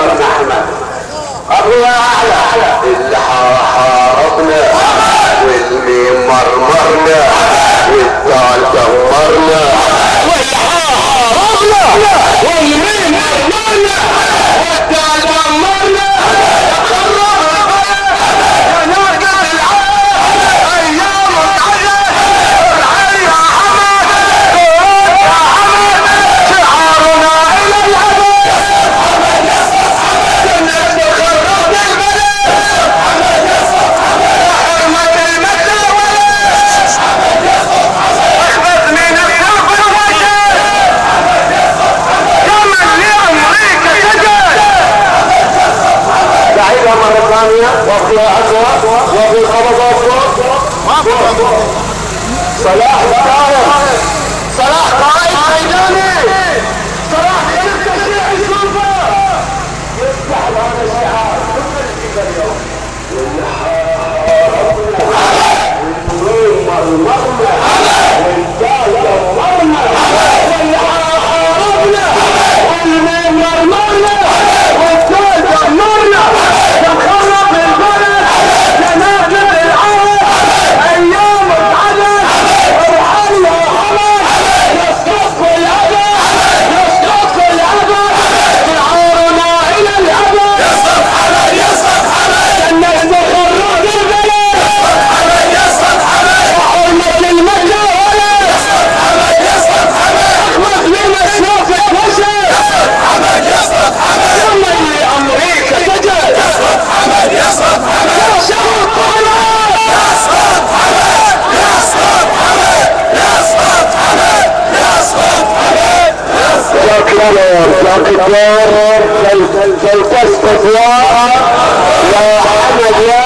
وارفع الماء الرواعة الأعلى الحاحة مرة ثانية وفيها عشرة وفي الخبطة صلاح الطائر صلاح قائد ميداني. صلاح كيف السلطة. يفتح الشعار. كل اليوم القرار وقدار فلتستطيع يا